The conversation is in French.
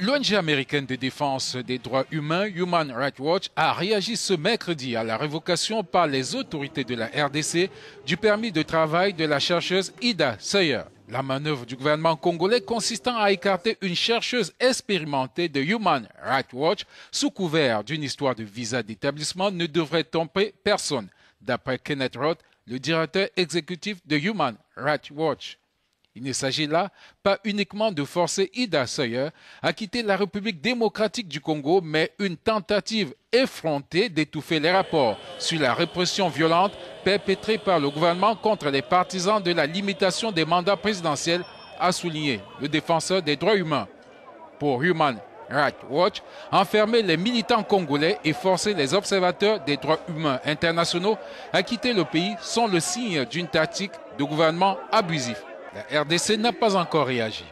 L'ONG américaine de défense des droits humains, Human Rights Watch, a réagi ce mercredi à la révocation par les autorités de la RDC du permis de travail de la chercheuse Ida Sayer. La manœuvre du gouvernement congolais consistant à écarter une chercheuse expérimentée de Human Rights Watch sous couvert d'une histoire de visa d'établissement ne devrait tromper personne, d'après Kenneth Roth, le directeur exécutif de Human Rights Watch. Il ne s'agit là pas uniquement de forcer Ida Sayer à quitter la République démocratique du Congo, mais une tentative effrontée d'étouffer les rapports sur la répression violente perpétrée par le gouvernement contre les partisans de la limitation des mandats présidentiels, a souligné le défenseur des droits humains. Pour Human Rights Watch, enfermer les militants congolais et forcer les observateurs des droits humains internationaux à quitter le pays sont le signe d'une tactique de gouvernement abusif. La RDC n'a pas encore réagi.